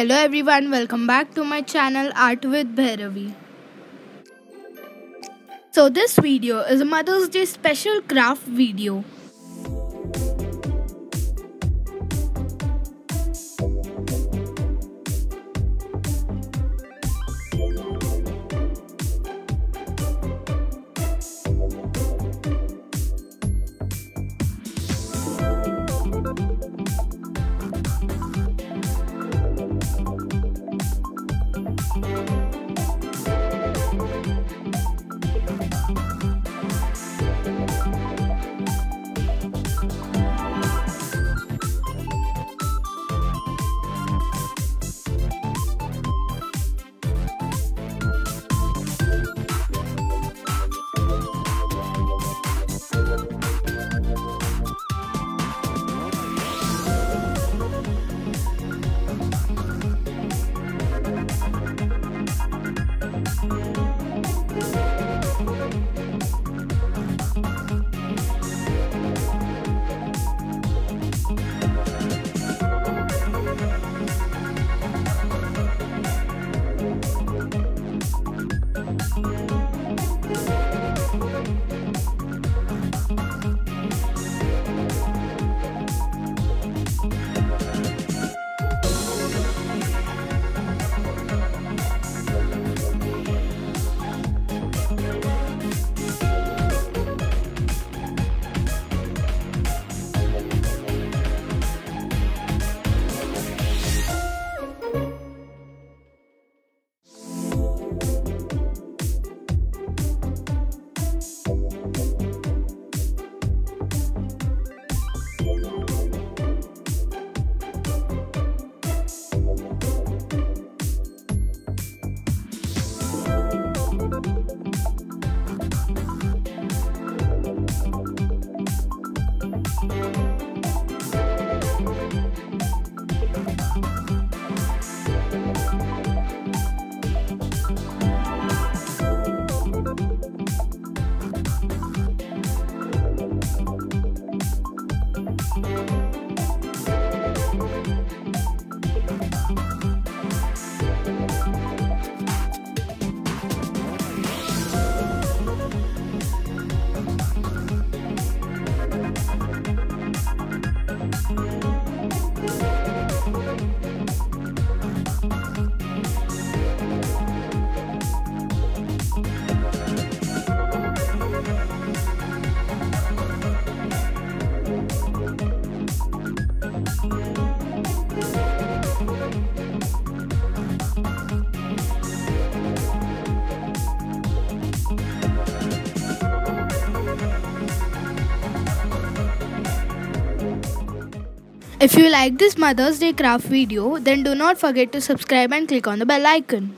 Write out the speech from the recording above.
Hello everyone, welcome back to my channel Art with Bhairavee. So this video is a Mother's Day special craft video. Thanks. If you like this Mother's Day craft video, then do not forget to subscribe and click on the bell icon.